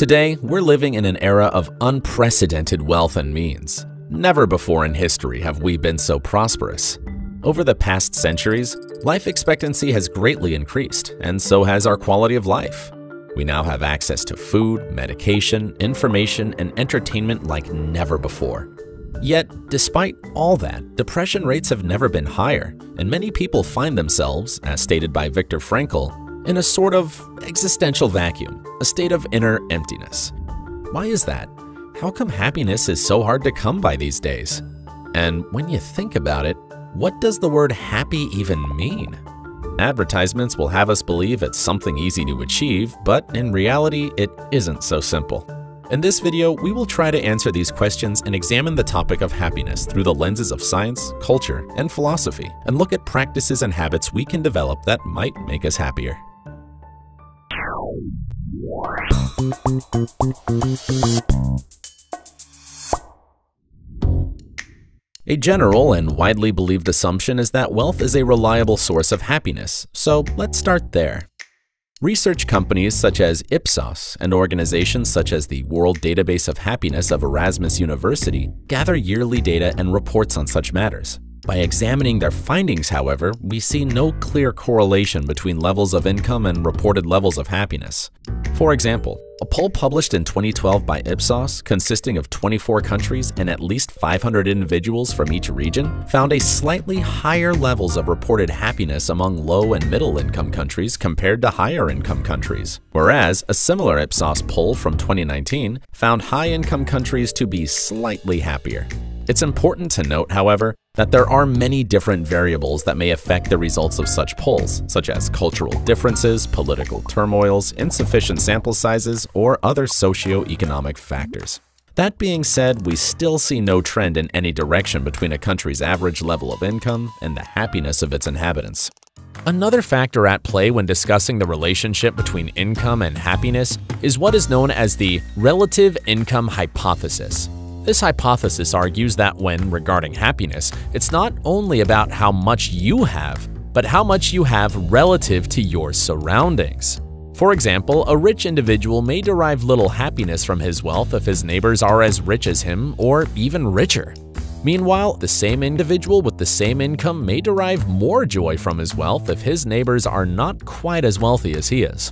Today, we're living in an era of unprecedented wealth and means. Never before in history have we been so prosperous. Over the past centuries, life expectancy has greatly increased, and so has our quality of life. We now have access to food, medication, information, and entertainment like never before. Yet, despite all that, depression rates have never been higher, and many people find themselves, as stated by Viktor Frankl, in a sort of existential vacuum, a state of inner emptiness. Why is that? How come happiness is so hard to come by these days? And when you think about it, what does the word happy even mean? Advertisements will have us believe it's something easy to achieve, but in reality, it isn't so simple. In this video, we will try to answer these questions and examine the topic of happiness through the lenses of science, culture, and philosophy, and look at practices and habits we can develop that might make us happier. A general and widely believed assumption is that wealth is a reliable source of happiness, so let's start there. Research companies such as Ipsos and organizations such as the World Database of Happiness of Erasmus University gather yearly data and reports on such matters. By examining their findings, however, we see no clear correlation between levels of income and reported levels of happiness. For example, a poll published in 2012 by Ipsos, consisting of 24 countries and at least 500 individuals from each region, found a slightly higher levels of reported happiness among low and middle income countries compared to higher income countries. Whereas, a similar Ipsos poll from 2019 found high income countries to be slightly happier. It's important to note, however, that there are many different variables that may affect the results of such polls, such as cultural differences, political turmoils, insufficient sample sizes, or other socio-economic factors. That being said, we still see no trend in any direction between a country's average level of income and the happiness of its inhabitants. Another factor at play when discussing the relationship between income and happiness is what is known as the relative income hypothesis. This hypothesis argues that when regarding happiness, it's not only about how much you have, but how much you have relative to your surroundings. For example, a rich individual may derive little happiness from his wealth if his neighbors are as rich as him or even richer. Meanwhile, the same individual with the same income may derive more joy from his wealth if his neighbors are not quite as wealthy as he is.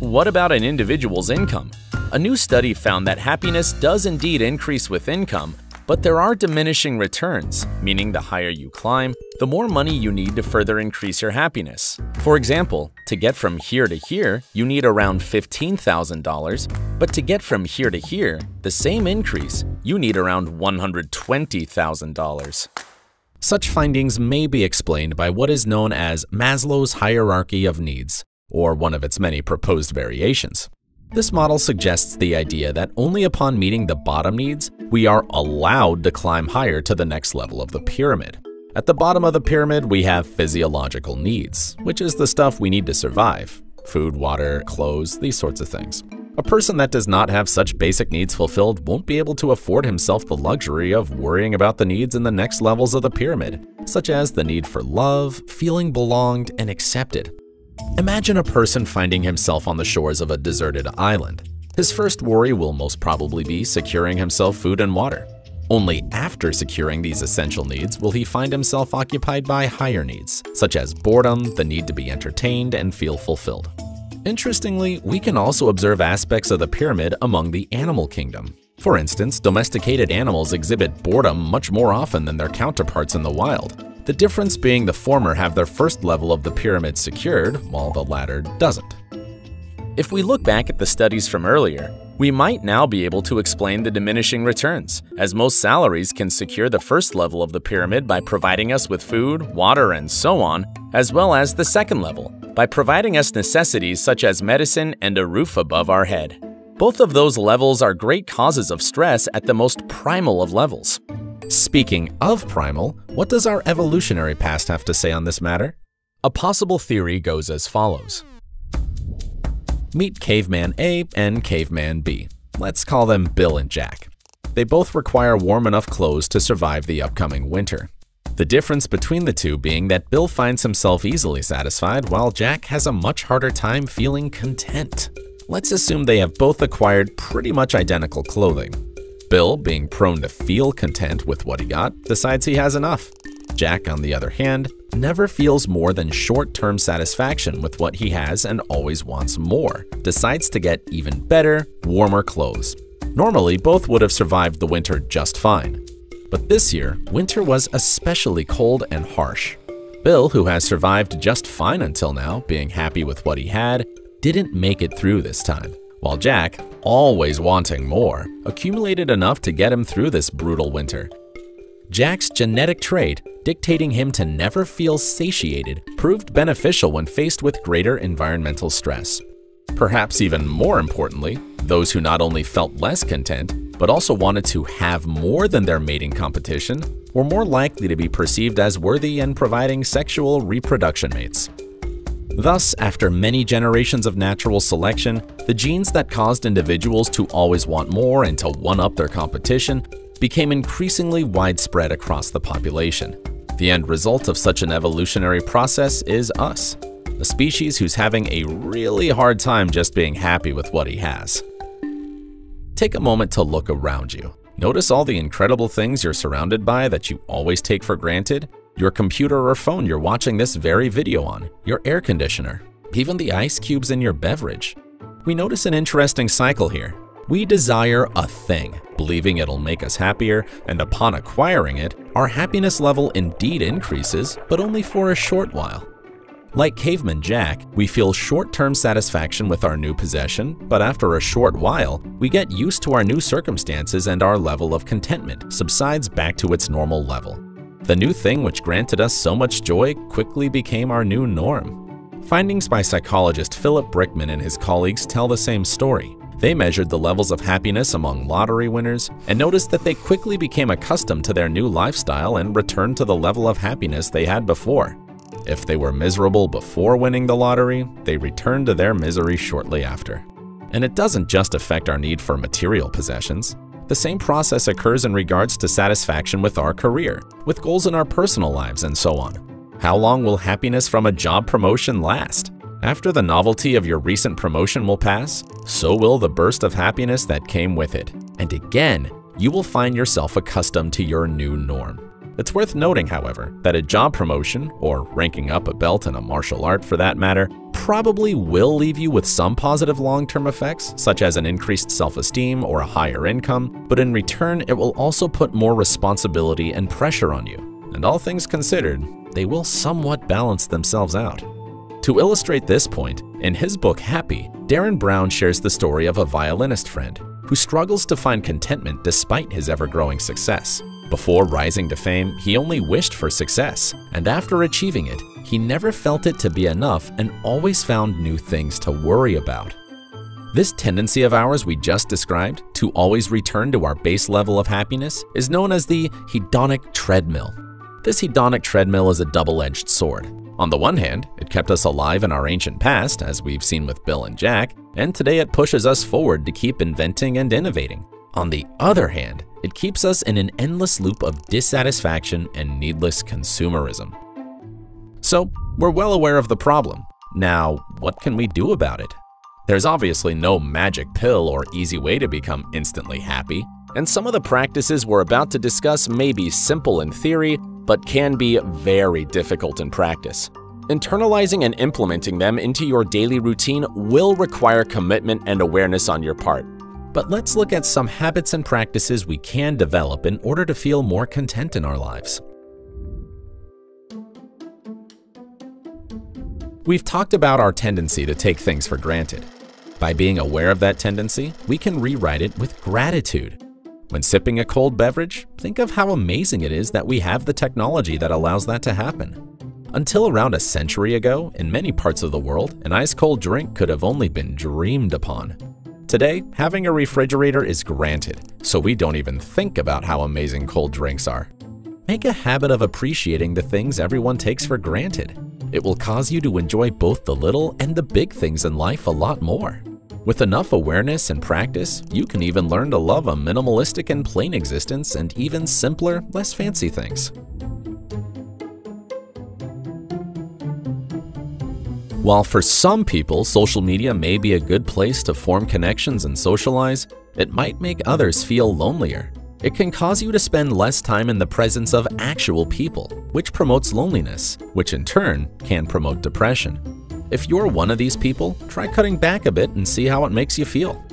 What about an individual's income? A new study found that happiness does indeed increase with income, but there are diminishing returns, meaning the higher you climb, the more money you need to further increase your happiness. For example, to get from here to here, you need around $15,000, but to get from here to here, the same increase, you need around $120,000. Such findings may be explained by what is known as Maslow's hierarchy of needs, or one of its many proposed variations. This model suggests the idea that only upon meeting the bottom needs, we are allowed to climb higher to the next level of the pyramid. At the bottom of the pyramid, we have physiological needs, which is the stuff we need to survive food, water, clothes, these sorts of things. A person that does not have such basic needs fulfilled won't be able to afford himself the luxury of worrying about the needs in the next levels of the pyramid, such as the need for love, feeling belonged, and accepted. Imagine a person finding himself on the shores of a deserted island. His first worry will most probably be securing himself food and water. Only after securing these essential needs will he find himself occupied by higher needs, such as boredom, the need to be entertained, and feel fulfilled. Interestingly, we can also observe aspects of the pyramid among the animal kingdom. For instance, domesticated animals exhibit boredom much more often than their counterparts in the wild the difference being the former have their first level of the pyramid secured, while the latter doesn't. If we look back at the studies from earlier, we might now be able to explain the diminishing returns, as most salaries can secure the first level of the pyramid by providing us with food, water, and so on, as well as the second level, by providing us necessities such as medicine and a roof above our head. Both of those levels are great causes of stress at the most primal of levels. Speaking of primal, what does our evolutionary past have to say on this matter? A possible theory goes as follows. Meet Caveman A and Caveman B. Let's call them Bill and Jack. They both require warm enough clothes to survive the upcoming winter. The difference between the two being that Bill finds himself easily satisfied while Jack has a much harder time feeling content. Let's assume they have both acquired pretty much identical clothing. Bill, being prone to feel content with what he got, decides he has enough. Jack, on the other hand, never feels more than short-term satisfaction with what he has and always wants more, decides to get even better, warmer clothes. Normally, both would have survived the winter just fine. But this year, winter was especially cold and harsh. Bill, who has survived just fine until now, being happy with what he had, didn't make it through this time, while Jack, always wanting more, accumulated enough to get him through this brutal winter. Jack's genetic trait, dictating him to never feel satiated, proved beneficial when faced with greater environmental stress. Perhaps even more importantly, those who not only felt less content, but also wanted to have more than their mating competition, were more likely to be perceived as worthy and providing sexual reproduction mates. Thus, after many generations of natural selection, the genes that caused individuals to always want more and to one-up their competition became increasingly widespread across the population. The end result of such an evolutionary process is us, a species who's having a really hard time just being happy with what he has. Take a moment to look around you. Notice all the incredible things you're surrounded by that you always take for granted your computer or phone you're watching this very video on, your air conditioner, even the ice cubes in your beverage. We notice an interesting cycle here. We desire a thing, believing it'll make us happier, and upon acquiring it, our happiness level indeed increases, but only for a short while. Like Caveman Jack, we feel short-term satisfaction with our new possession, but after a short while, we get used to our new circumstances and our level of contentment subsides back to its normal level. The new thing which granted us so much joy quickly became our new norm. Findings by psychologist Philip Brickman and his colleagues tell the same story. They measured the levels of happiness among lottery winners and noticed that they quickly became accustomed to their new lifestyle and returned to the level of happiness they had before. If they were miserable before winning the lottery, they returned to their misery shortly after. And it doesn't just affect our need for material possessions. The same process occurs in regards to satisfaction with our career, with goals in our personal lives, and so on. How long will happiness from a job promotion last? After the novelty of your recent promotion will pass, so will the burst of happiness that came with it. And again, you will find yourself accustomed to your new norm. It's worth noting, however, that a job promotion, or ranking up a belt in a martial art for that matter, probably will leave you with some positive long-term effects, such as an increased self-esteem or a higher income, but in return it will also put more responsibility and pressure on you. And all things considered, they will somewhat balance themselves out. To illustrate this point, in his book Happy, Derren Brown shares the story of a violinist friend who struggles to find contentment despite his ever-growing success. Before rising to fame, he only wished for success, and after achieving it, he never felt it to be enough and always found new things to worry about. This tendency of ours we just described, to always return to our base level of happiness, is known as the hedonic treadmill. This hedonic treadmill is a double-edged sword. On the one hand, it kept us alive in our ancient past, as we've seen with Bill and Jack, and today it pushes us forward to keep inventing and innovating. On the other hand, it keeps us in an endless loop of dissatisfaction and needless consumerism. So, we're well aware of the problem. Now, what can we do about it? There's obviously no magic pill or easy way to become instantly happy, and some of the practices we're about to discuss may be simple in theory, but can be very difficult in practice. Internalizing and implementing them into your daily routine will require commitment and awareness on your part. But let's look at some habits and practices we can develop in order to feel more content in our lives. We've talked about our tendency to take things for granted. By being aware of that tendency, we can rewrite it with gratitude. When sipping a cold beverage, think of how amazing it is that we have the technology that allows that to happen. Until around a century ago, in many parts of the world, an ice-cold drink could have only been dreamed upon. Today, having a refrigerator is granted, so we don't even think about how amazing cold drinks are. Make a habit of appreciating the things everyone takes for granted. It will cause you to enjoy both the little and the big things in life a lot more. With enough awareness and practice, you can even learn to love a minimalistic and plain existence and even simpler, less fancy things. While for some people, social media may be a good place to form connections and socialize, it might make others feel lonelier. It can cause you to spend less time in the presence of actual people, which promotes loneliness, which in turn can promote depression. If you're one of these people, try cutting back a bit and see how it makes you feel.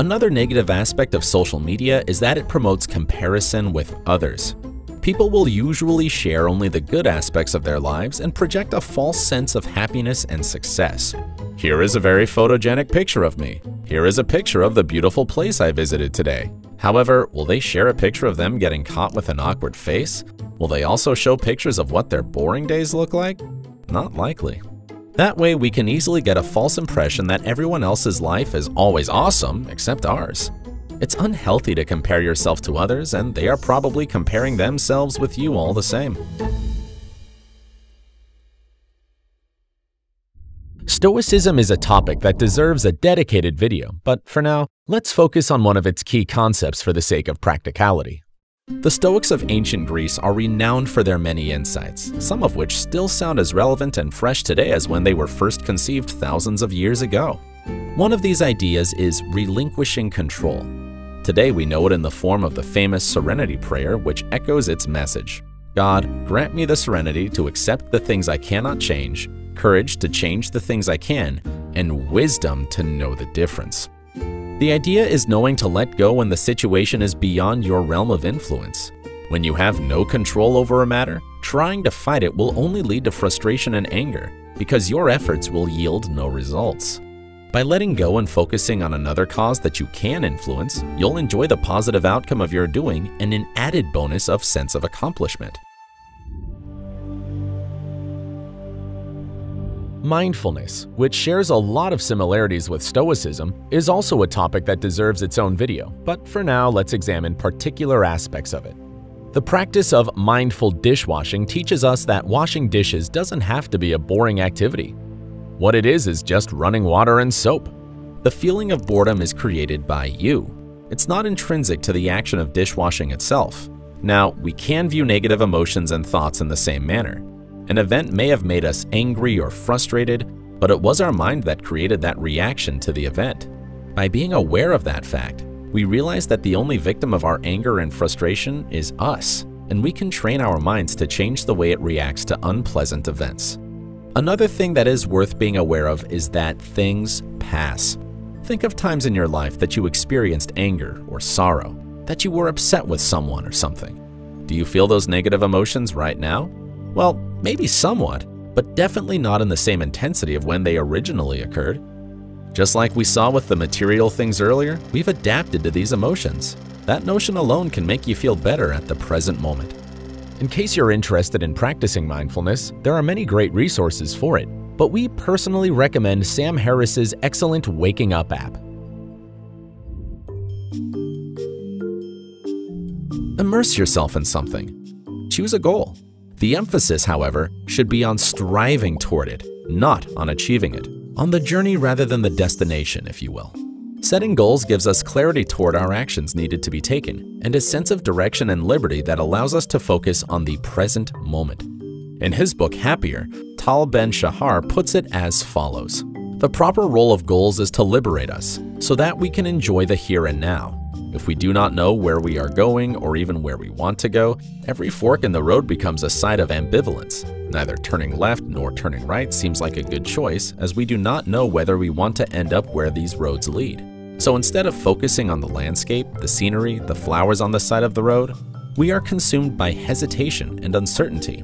Another negative aspect of social media is that it promotes comparison with others. People will usually share only the good aspects of their lives and project a false sense of happiness and success. Here is a very photogenic picture of me. Here is a picture of the beautiful place I visited today. However, will they share a picture of them getting caught with an awkward face? Will they also show pictures of what their boring days look like? Not likely. That way, we can easily get a false impression that everyone else's life is always awesome except ours. It's unhealthy to compare yourself to others, and they are probably comparing themselves with you all the same. Stoicism is a topic that deserves a dedicated video, but for now, let's focus on one of its key concepts for the sake of practicality. The Stoics of ancient Greece are renowned for their many insights, some of which still sound as relevant and fresh today as when they were first conceived thousands of years ago. One of these ideas is relinquishing control, Today we know it in the form of the famous Serenity Prayer, which echoes its message God, grant me the serenity to accept the things I cannot change, courage to change the things I can, and wisdom to know the difference. The idea is knowing to let go when the situation is beyond your realm of influence. When you have no control over a matter, trying to fight it will only lead to frustration and anger because your efforts will yield no results. By letting go and focusing on another cause that you can influence, you'll enjoy the positive outcome of your doing and an added bonus of sense of accomplishment. Mindfulness, which shares a lot of similarities with Stoicism, is also a topic that deserves its own video, but for now let's examine particular aspects of it. The practice of mindful dishwashing teaches us that washing dishes doesn't have to be a boring activity. What it is is just running water and soap. The feeling of boredom is created by you. It's not intrinsic to the action of dishwashing itself. Now, we can view negative emotions and thoughts in the same manner. An event may have made us angry or frustrated, but it was our mind that created that reaction to the event. By being aware of that fact, we realize that the only victim of our anger and frustration is us, and we can train our minds to change the way it reacts to unpleasant events. Another thing that is worth being aware of is that things pass. Think of times in your life that you experienced anger or sorrow, that you were upset with someone or something. Do you feel those negative emotions right now? Well, maybe somewhat, but definitely not in the same intensity of when they originally occurred. Just like we saw with the material things earlier, we've adapted to these emotions. That notion alone can make you feel better at the present moment. In case you're interested in practicing mindfulness, there are many great resources for it, but we personally recommend Sam Harris's excellent Waking Up app. Immerse yourself in something. Choose a goal. The emphasis, however, should be on striving toward it, not on achieving it. On the journey rather than the destination, if you will. Setting goals gives us clarity toward our actions needed to be taken and a sense of direction and liberty that allows us to focus on the present moment. In his book Happier, Tal Ben Shahar puts it as follows. The proper role of goals is to liberate us so that we can enjoy the here and now. If we do not know where we are going or even where we want to go, every fork in the road becomes a site of ambivalence. Neither turning left nor turning right seems like a good choice as we do not know whether we want to end up where these roads lead. So instead of focusing on the landscape, the scenery, the flowers on the side of the road, we are consumed by hesitation and uncertainty.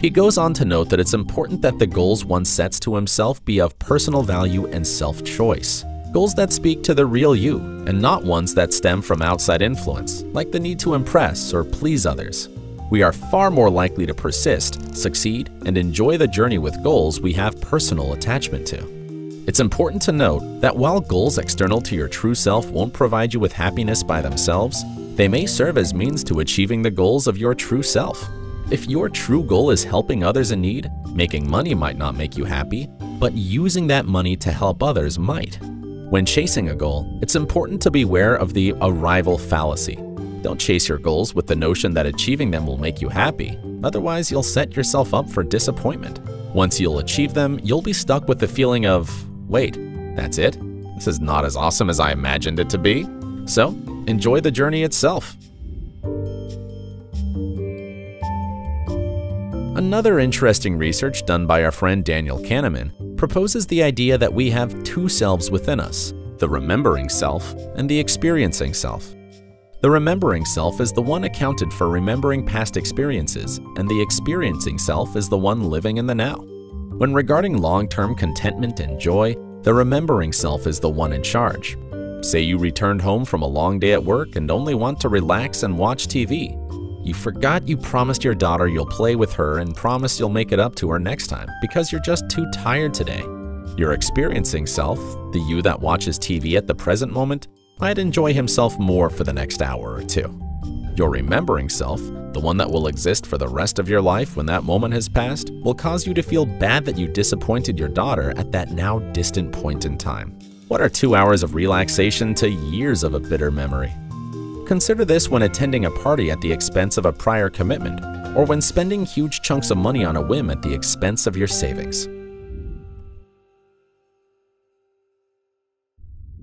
He goes on to note that it's important that the goals one sets to himself be of personal value and self-choice. Goals that speak to the real you, and not ones that stem from outside influence, like the need to impress or please others. We are far more likely to persist, succeed, and enjoy the journey with goals we have personal attachment to. It's important to note that while goals external to your true self won't provide you with happiness by themselves, they may serve as means to achieving the goals of your true self. If your true goal is helping others in need, making money might not make you happy, but using that money to help others might. When chasing a goal, it's important to beware of the arrival fallacy. Don't chase your goals with the notion that achieving them will make you happy, otherwise you'll set yourself up for disappointment. Once you'll achieve them, you'll be stuck with the feeling of, wait, that's it? This is not as awesome as I imagined it to be. So, enjoy the journey itself. Another interesting research done by our friend Daniel Kahneman proposes the idea that we have two selves within us, the remembering self and the experiencing self. The remembering self is the one accounted for remembering past experiences, and the experiencing self is the one living in the now. When regarding long-term contentment and joy, the remembering self is the one in charge. Say you returned home from a long day at work and only want to relax and watch TV. You forgot you promised your daughter you'll play with her and promise you'll make it up to her next time because you're just too tired today. Your experiencing self, the you that watches TV at the present moment, might enjoy himself more for the next hour or two. Your remembering self, the one that will exist for the rest of your life when that moment has passed, will cause you to feel bad that you disappointed your daughter at that now distant point in time. What are two hours of relaxation to years of a bitter memory? Consider this when attending a party at the expense of a prior commitment, or when spending huge chunks of money on a whim at the expense of your savings.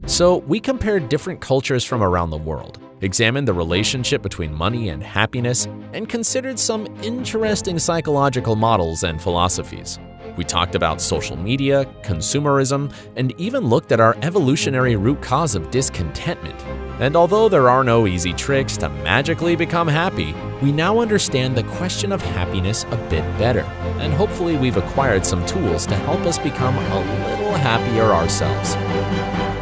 So, we compared different cultures from around the world, examined the relationship between money and happiness, and considered some interesting psychological models and philosophies. We talked about social media, consumerism, and even looked at our evolutionary root cause of discontentment. And although there are no easy tricks to magically become happy, we now understand the question of happiness a bit better, and hopefully we've acquired some tools to help us become a little happier ourselves.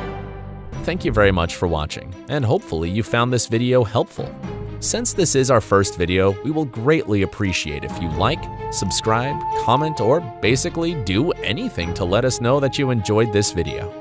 Thank you very much for watching, and hopefully you found this video helpful. Since this is our first video, we will greatly appreciate if you like, subscribe, comment, or basically do anything to let us know that you enjoyed this video.